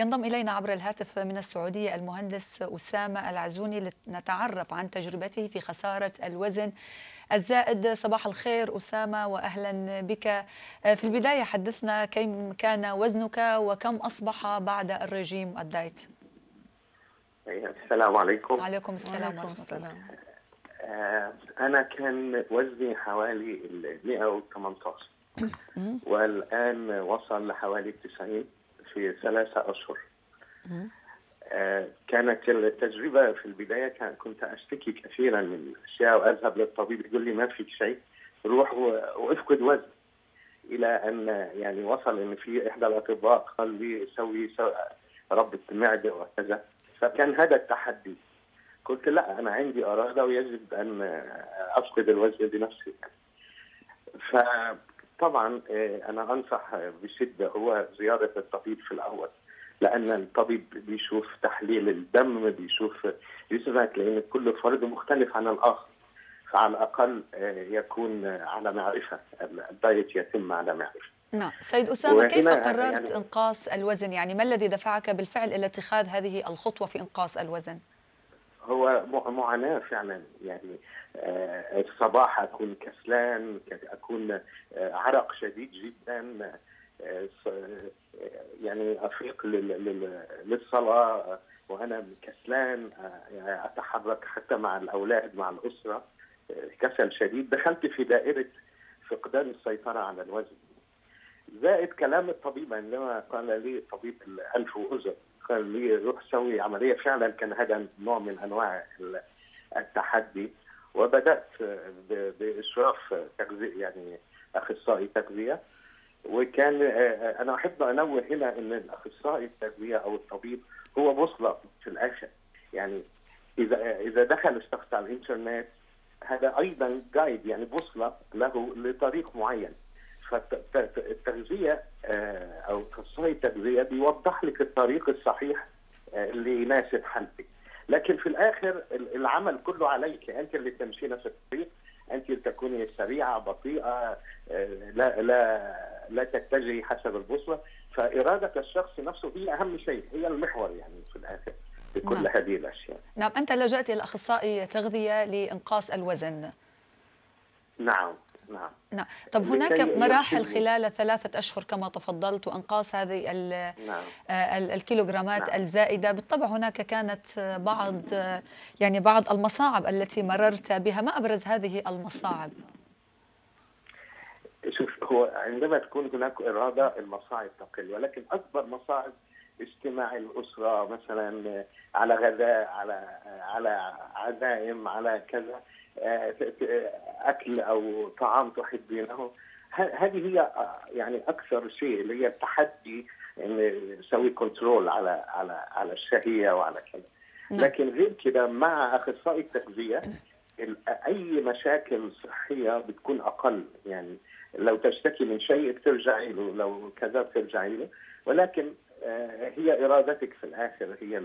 ينضم إلينا عبر الهاتف من السعودية المهندس أسامة العزوني لنتعرف عن تجربته في خسارة الوزن الزائد. صباح الخير أسامة وأهلا بك. في البداية حدثنا كم كان وزنك وكم أصبح بعد الرجيم الدايت؟ السلام عليكم. وعليكم السلام ورحمة الله. آه أنا كان وزني حوالي 118 والآن وصل لحوالي 90 في ثلاثة أشهر. آه كانت التجربة في البداية كان كنت أشتكي كثيرا من الأشياء وأذهب للطبيب يقول لي ما فيك شيء روح وأفقد وزن. إلى أن يعني وصل إن في إحدى الأطباء قال لي سوي ربة المعدة وكذا فكان هذا التحدي. قلت لا أنا عندي إرادة ويجب أن أفقد الوزن بنفسي. فطبعا أنا أنصح بشدة هو زيارة الطبيب في الأول لأن الطبيب بيشوف تحليل الدم بيشوف يثبت لأن كل فرد مختلف عن الآخر. فعلى الأقل يكون على معرفة. الدايت يتم على معرفة. نعم. سيد أسامة كيف قررت يعني إنقاص الوزن؟ يعني ما الذي دفعك بالفعل إلى اتخاذ هذه الخطوة في إنقاص الوزن؟ هو معاناة فعلا. يعني الصباح أكون كسلان أكون عرق شديد جدا يعني أفيق للصلاة وأنا كسلان أتحرك حتى مع الأولاد مع الأسرة كسل شديد. دخلت في دائرة فقدان السيطرة على الوزن. زائد كلام الطبيب عندما قال لي طبيب الانف وأذن قال لي روح سوي عملية فعلا كان هذا نوع من أنواع التحدي. وبدأت باشراف تغذية يعني أخصائي تغذية. وكان أنا أحب أنوه هنا إن الأخصائي التربيه أو الطبيب هو بوصله في الآخر يعني إذا إذا دخل الشخص على الإنترنت هذا أيضا جايد يعني بوصله له لطريق معين. فالتغذية أو اخصائي التغذيه بيوضح لك الطريق الصحيح اللي يناسب حالتك لكن في الآخر العمل كله عليك أنت اللي تمشينا في الطريق أنت تكوني سريعة بطيئة لا لا لا تتجهي حسب البوصله فإرادة الشخص نفسه هي أهم شيء هي المحور يعني في الآخر بكل نعم. هذه الأشياء. نعم أنت لجأت إلى أخصائي تغذية لإنقاص الوزن. نعم. نعم. نعم. طب هناك مراحل خلال ثلاثة أشهر كما تفضلت وأنقاص هذه نعم. الكيلوغرامات نعم. الزائدة بالطبع هناك كانت بعض يعني بعض المصاعب التي مررت بها. ما أبرز هذه المصاعب؟ شوف هو عندما تكون هناك إرادة المصاعب تقل ولكن أكبر مصاعب اجتماع الأسرة مثلا على غداء على على عزائم على كذا أكل أو طعام تحبينه هذه هي يعني أكثر شيء اللي هي التحدي ان نسوي كنترول على على على الشهية وعلى كذا. لكن غير كده مع أخصائي التغذية أي مشاكل صحية بتكون أقل. يعني لو تشتكي من شيء بترجعي له لو كذا بترجعي له. ولكن هي إرادتك في الآخر هي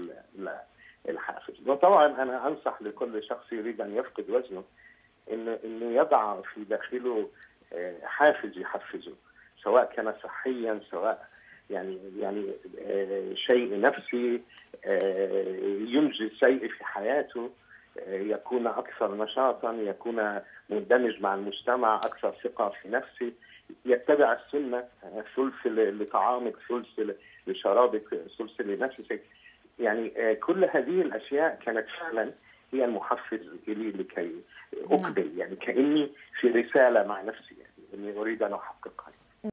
الحافز. وطبعا أنا أنصح لكل شخص يريد أن يفقد وزنه انه انه يضع في داخله حافز يحفزه سواء كان صحيا سواء يعني يعني شيء نفسي ينجز شيء في حياته يكون أكثر نشاطا يكون مندمج مع المجتمع أكثر ثقة في نفسه. يتبع السنة ثلث لطعامك ثلث لشرابك ثلث لنفسك. يعني كل هذه الأشياء كانت فعلا هي المحفز لي لكي أقبل. يعني كأني في رسالة مع نفسي يعني إني أريد أن أحققها.